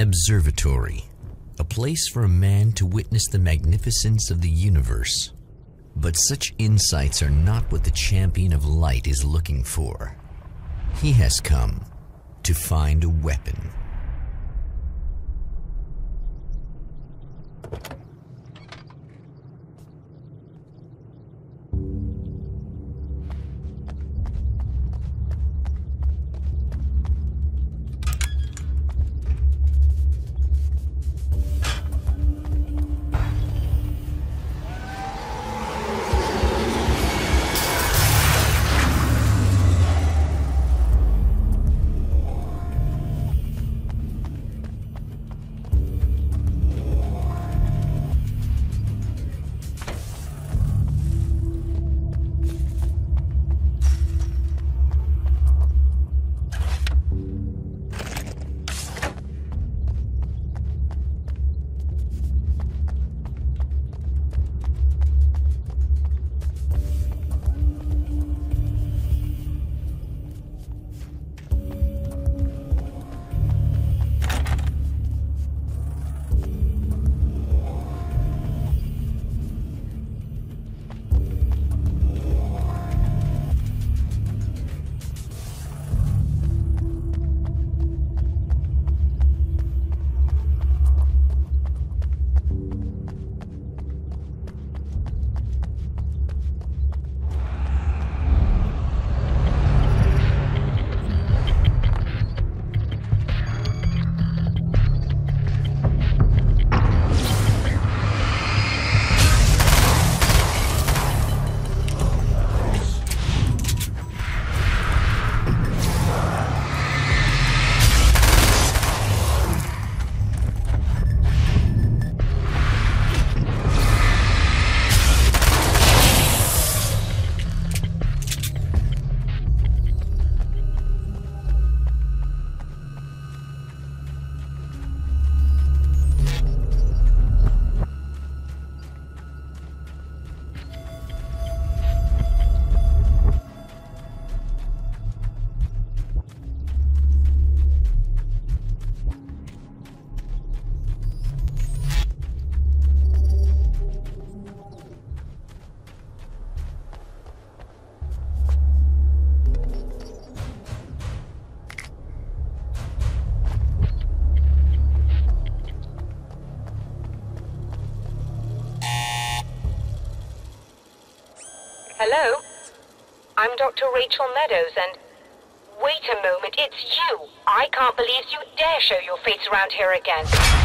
Observatory, a place for a man to witness the magnificence of the universe. But such insights are not what the champion of light is looking for. He has come to find a weapon. I'm Dr. Rachel Meadows, and... Wait a moment, it's you! I can't believe you dare show your face around here again.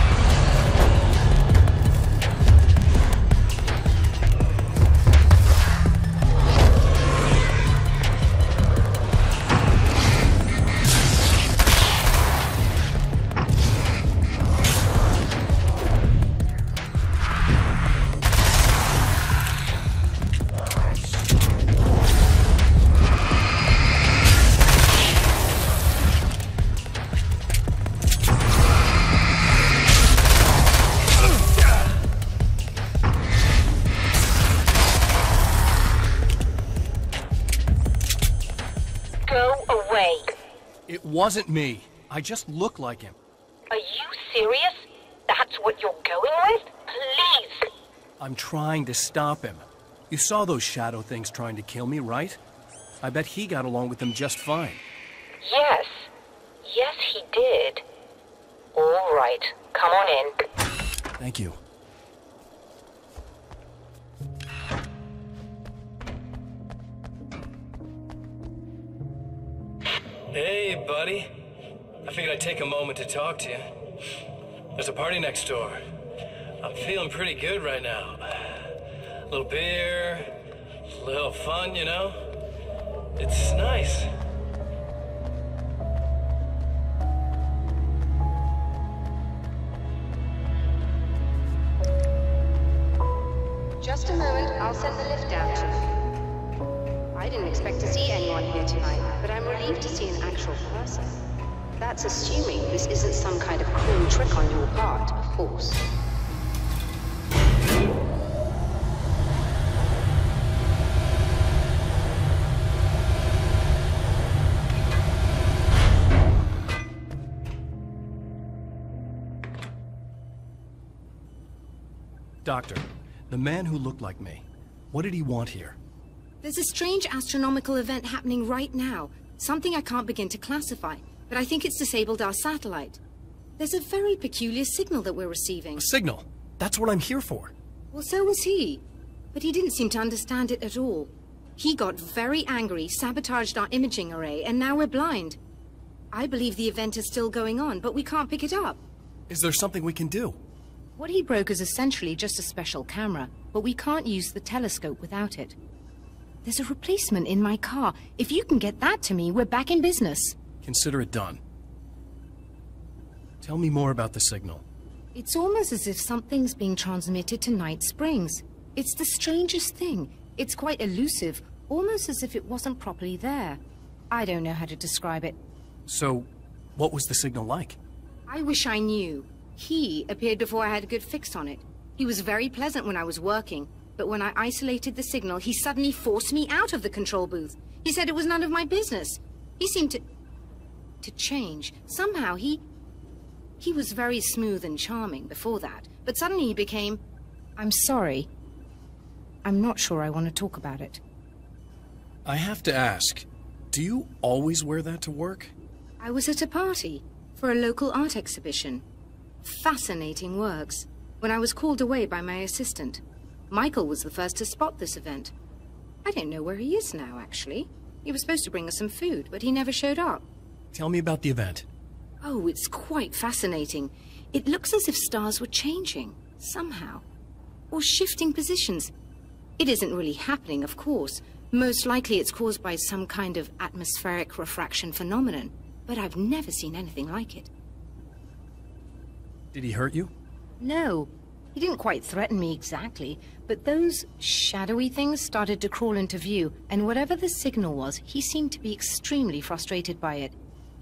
Wasn't me. I just look like him. Are you serious? That's what you're going with? Please! I'm trying to stop him. You saw those shadow things trying to kill me, right? I bet he got along with them just fine. Yes. Yes, he did. All right. Come on in. Thank you. Hey, buddy. I figured I'd take a moment to talk to you. There's a party next door. I'm feeling pretty good right now. A little beer, a little fun, you know? It's nice. Assuming this isn't some kind of cruel trick on your part, of course. Doctor, the man who looked like me, what did he want here? There's a strange astronomical event happening right now. Something I can't begin to classify but I think it's disabled our satellite. There's a very peculiar signal that we're receiving. A signal. That's what I'm here for. Well, so was he. But he didn't seem to understand it at all. He got very angry, sabotaged our imaging array, and now we're blind. I believe the event is still going on, but we can't pick it up. Is there something we can do? What he broke is essentially just a special camera, but we can't use the telescope without it. There's a replacement in my car. If you can get that to me, we're back in business. Consider it done. Tell me more about the signal. It's almost as if something's being transmitted to Night Springs. It's the strangest thing. It's quite elusive, almost as if it wasn't properly there. I don't know how to describe it. So, what was the signal like? I wish I knew. He appeared before I had a good fix on it. He was very pleasant when I was working, but when I isolated the signal, he suddenly forced me out of the control booth. He said it was none of my business. He seemed to... to change. Somehow he... He was very smooth and charming before that, but suddenly he became... I'm sorry. I'm not sure I want to talk about it. I have to ask, do you always wear that to work? I was at a party for a local art exhibition. Fascinating works. When I was called away by my assistant, Michael was the first to spot this event. I don't know where he is now, actually. He was supposed to bring us some food, but he never showed up. Tell me about the event. Oh, it's quite fascinating. It looks as if stars were changing, somehow. Or shifting positions. It isn't really happening, of course. Most likely it's caused by some kind of atmospheric refraction phenomenon. But I've never seen anything like it. Did he hurt you? No. He didn't quite threaten me exactly, but those shadowy things started to crawl into view, and whatever the signal was, he seemed to be extremely frustrated by it.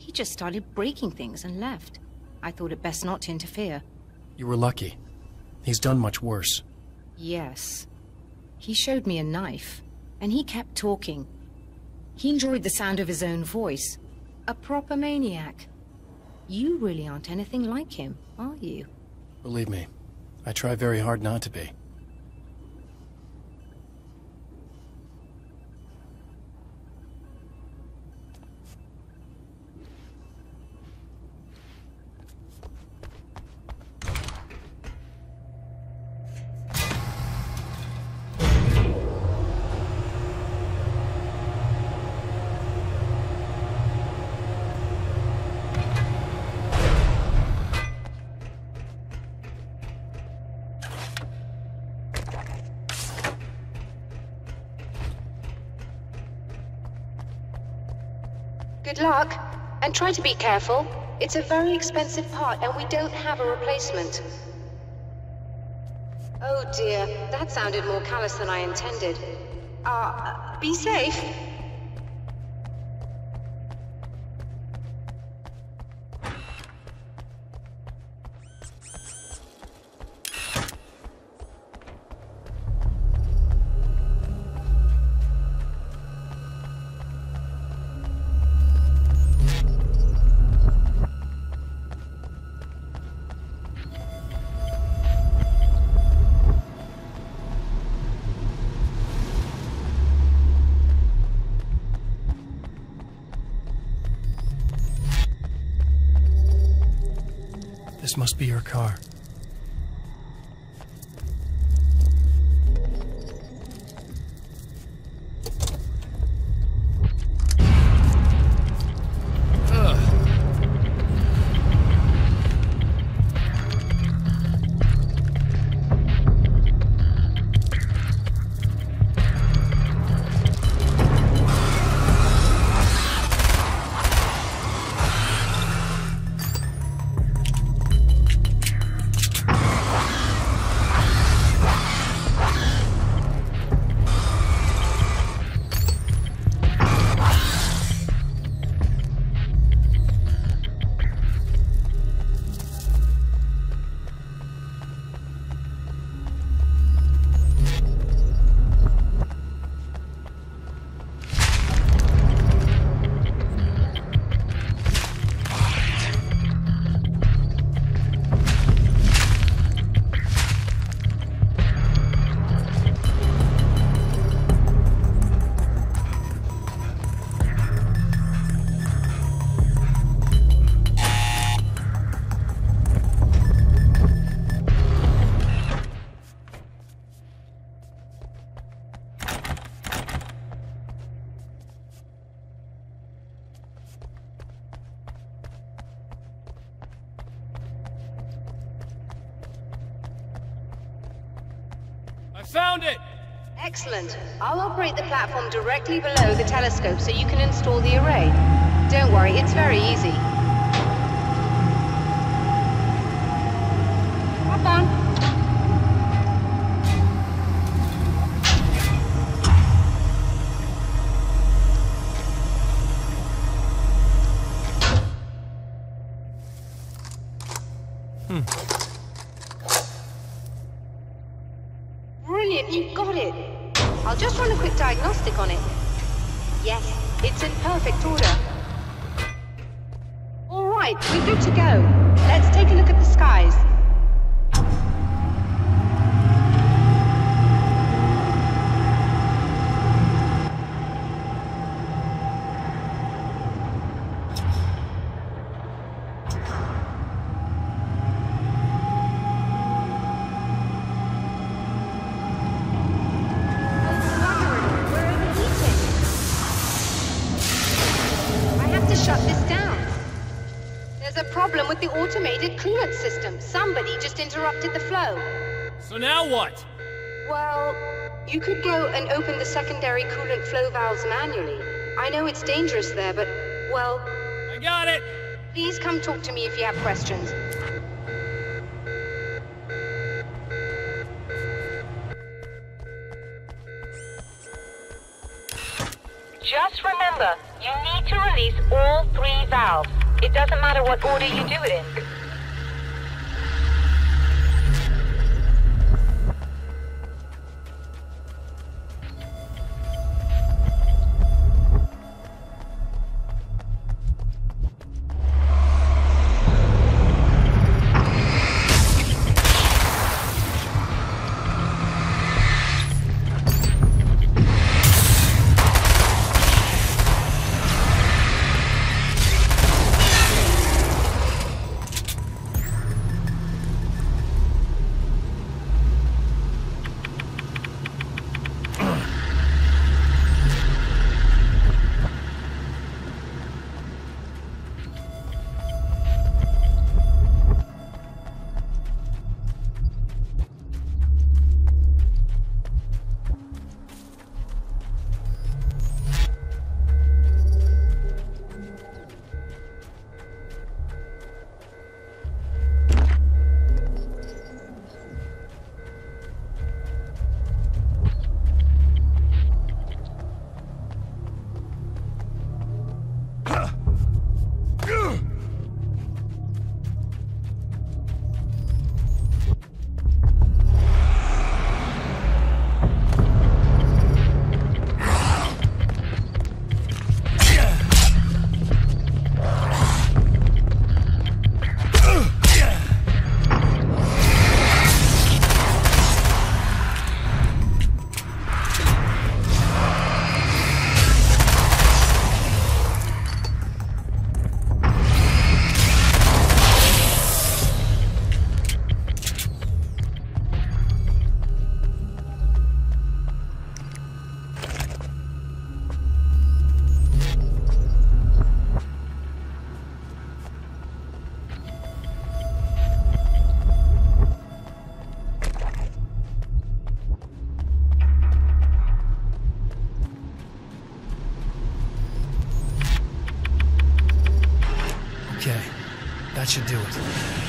He just started breaking things and left. I thought it best not to interfere. You were lucky. He's done much worse. Yes. He showed me a knife, and he kept talking. He enjoyed the sound of his own voice. A proper maniac. You really aren't anything like him, are you? Believe me, I try very hard not to be. Good luck. And try to be careful. It's a very expensive part, and we don't have a replacement. Oh dear, that sounded more callous than I intended. Uh, be safe. This must be your car. I'll operate the platform directly below the telescope so you can install the array. Don't worry, it's very easy. Hop on. Hmm. Brilliant, you've got. I'll just run a quick diagnostic on it. Yes, it's in perfect order. All right, we're good to go. Let's take a look at the skies. The automated coolant system. Somebody just interrupted the flow. So now what? Well, you could go and open the secondary coolant flow valves manually. I know it's dangerous there, but, well, I got it! please come talk to me if you have questions. It doesn't matter what order you do it in. Should do it.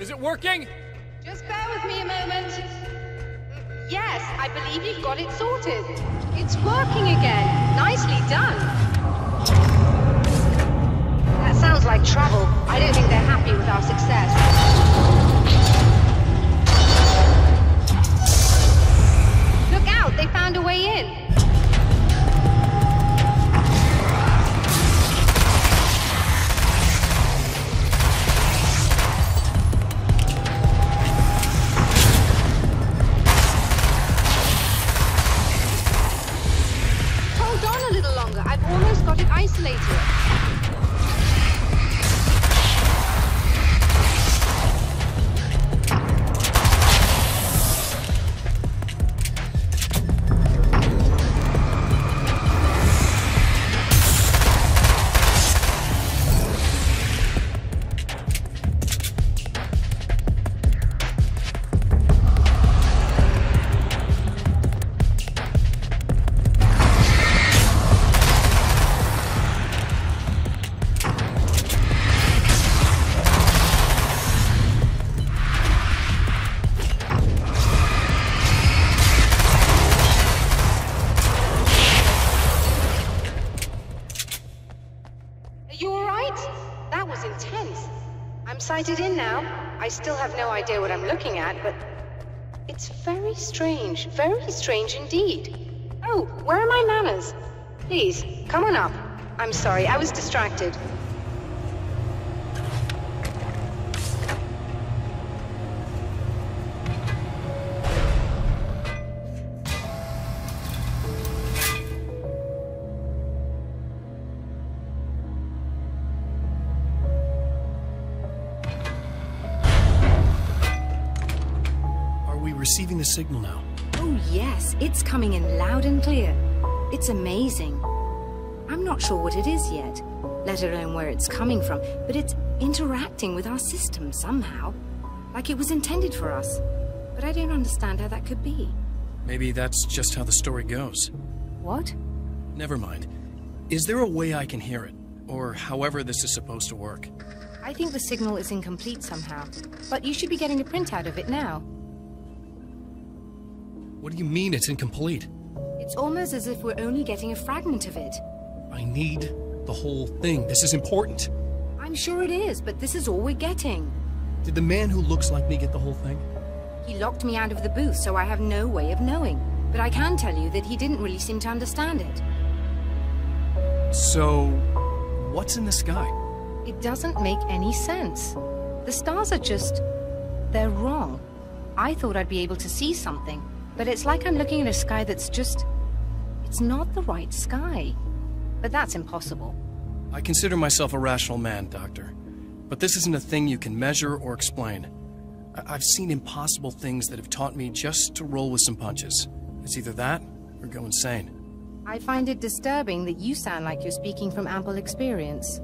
Is it working? Just bear with me a moment. Yes, I believe you've got it sorted. It's working again. Nicely done. That sounds like trouble. I don't think they're happy with our success. Look out, they found a way in. I've almost got it isolated. Sighted in now. I still have no idea what I'm looking at, but it's very strange. Very strange indeed. Oh, where are my manners? Please, come on up. I'm sorry, I was distracted. Receiving the signal now? Oh, yes, it's coming in loud and clear. It's amazing. I'm not sure what it is yet, let alone where it's coming from, but it's interacting with our system somehow. Like it was intended for us. But I don't understand how that could be. Maybe that's just how the story goes. What? Never mind. Is there a way I can hear it? Or however this is supposed to work? I think the signal is incomplete somehow, but you should be getting a printout of it now. What do you mean it's incomplete? It's almost as if we're only getting a fragment of it. I need the whole thing. This is important. I'm sure it is, but this is all we're getting. Did the man who looks like me get the whole thing? He locked me out of the booth, so I have no way of knowing. But I can tell you that he didn't really seem to understand it. So, what's in the sky? It doesn't make any sense. The stars are just. they're wrong. I thought I'd be able to see something, but it's like I'm looking at a sky that's just. it's not the right sky. But that's impossible. I consider myself a rational man, Doctor. But this isn't a thing you can measure or explain. I- I've seen impossible things that have taught me just to roll with some punches. It's either that or go insane. I find it disturbing that you sound like you're speaking from ample experience.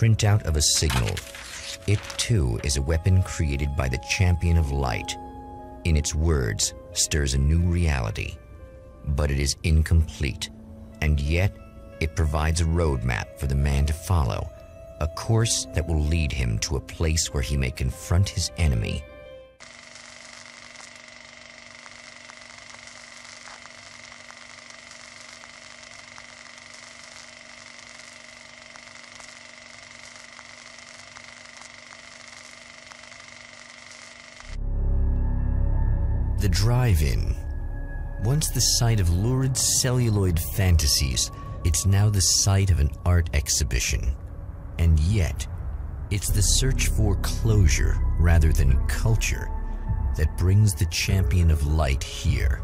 Printout of a signal. It too is a weapon created by the Champion of Light. In its words, stirs a new reality. But it is incomplete, and yet it provides a roadmap for the man to follow, a course that will lead him to a place where he may confront his enemy. Drive-in. Once the site of lurid celluloid fantasies, it's now the site of an art exhibition. And yet, it's the search for closure rather than culture that brings the champion of light here.